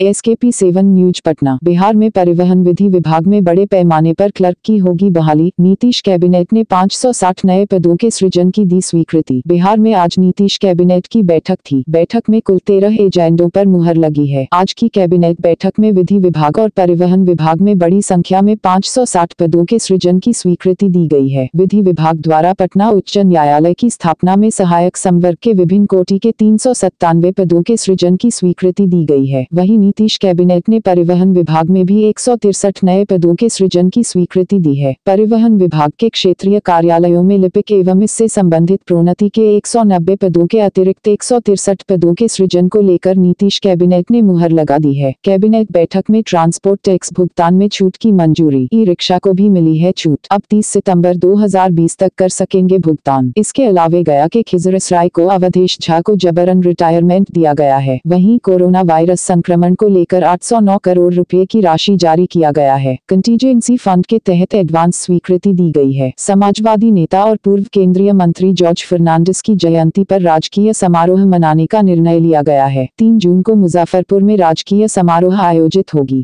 S K P seven news Patna, Bihar में परिवहन विधि विभाग में बड़े पैमाने पर क्लर्क की होगी बहाली, नीतीश कैबिनेट ने 560 नए पदों के सृजन की दी स्वीकृति। बिहार में आज नीतीश कैबिनेट की बैठक थी। बैठक में कुल तेरह एजेंडों पर मुहर लगी है। आज की कैबिनेट बैठक में विधि विभाग और परिवहन विभाग में बड़ी संख्या में पाँच सौ साठ पदों के सृजन की स्वीकृति दी गई है। विधि विभाग द्वारा पटना उच्च न्यायालय की स्थापना में सहायक संवर्ग के विभिन्न कोटि के तीन सौ सत्तानवे पदों के सृजन की स्वीकृति दी गई है। वही नीतीश कैबिनेट ने परिवहन विभाग में भी एक नए पदों के सृजन की स्वीकृति दी है। परिवहन विभाग के क्षेत्रीय कार्यालयों में लिपिक एवं इससे संबंधित प्रोन्नति के 190 पदों के अतिरिक्त एक पदों के सृजन को लेकर नीतीश कैबिनेट ने मुहर लगा दी है। कैबिनेट बैठक में ट्रांसपोर्ट टैक्स भुगतान में छूट की मंजूरी ई रिक्शा को भी मिली है छूट। अब 30 सितंबर 2020 तक कर सकेंगे भुगतान। इसके अलावे गया के खिजरस राय को अवधेश झा को जबरन रिटायरमेंट दिया गया है। वहीं कोरोना वायरस संक्रमण को लेकर 809 करोड़ रुपए की राशि जारी किया गया है। कंटीजेंसी फंड के तहत एडवांस स्वीकृति दी गई है। समाजवादी नेता और पूर्व केंद्रीय मंत्री जॉर्ज फर्नांडिस की जयंती पर राजकीय समारोह मनाने का निर्णय लिया गया है। तीन जून को मुजफ्फरपुर में राजकीय समारोह आयोजित होगी।